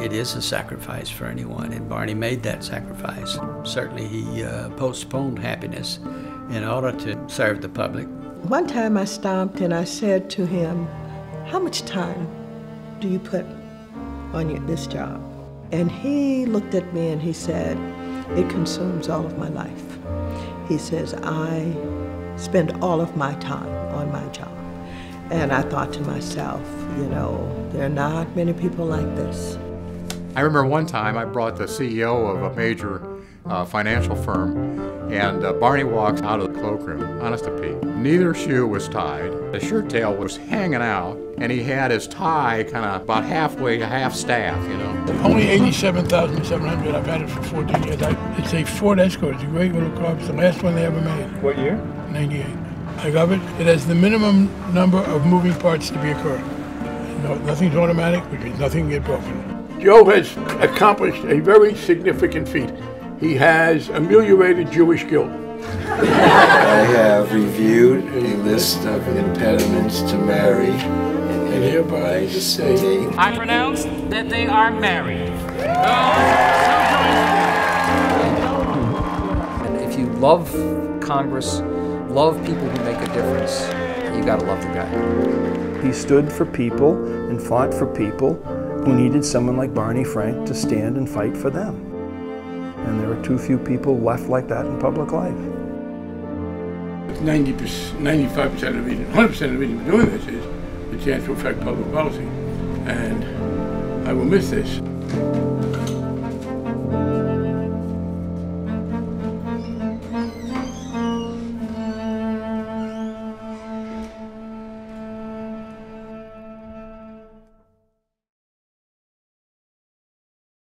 It is a sacrifice for anyone, and Barney made that sacrifice. Certainly, he uh, postponed happiness in order to serve the public. One time I stopped and I said to him, How much time do you put on your, this job? And he looked at me and he said, It consumes all of my life. He says, I spend all of my time on my job. And I thought to myself, you know, there are not many people like this. I remember one time I brought the CEO of a major uh, financial firm, and uh, Barney walks out of the cloakroom, honest to Pete. Neither shoe was tied, the shirt tail was hanging out, and he had his tie kind of about halfway, to half staff, you know. Only 87,700. I've had it for 14 years. I, it's a Ford Escort. It's a great little car. It's the last one they ever made. What year? 98. I love it. It has the minimum number of moving parts to be occurred. No, nothing's automatic, which means nothing can get broken. Joe has accomplished a very significant feat. He has ameliorated Jewish guilt. I have reviewed a list of impediments to marry and hereby say I pronounce that they are married. And if you love Congress, love people who make a difference, you gotta love the guy. He stood for people and fought for people who needed someone like Barney Frank to stand and fight for them. And there are too few people left like that in public life. 90%, 95% of the reason, 100% of the reason for doing this is the chance to affect public policy. And I will miss this.